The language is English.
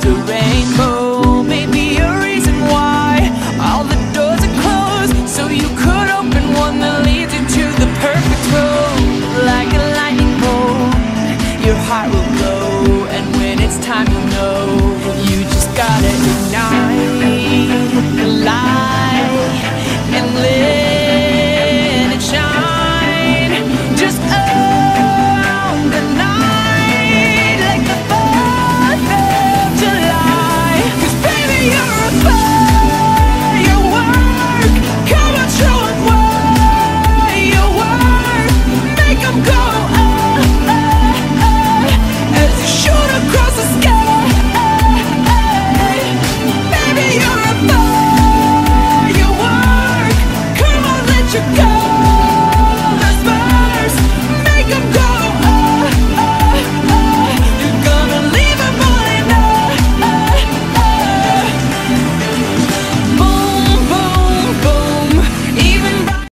the rainbow may be a reason why all the doors are closed, so you could open one that leads you to the perfect road, like a lightning bolt. Your heart will.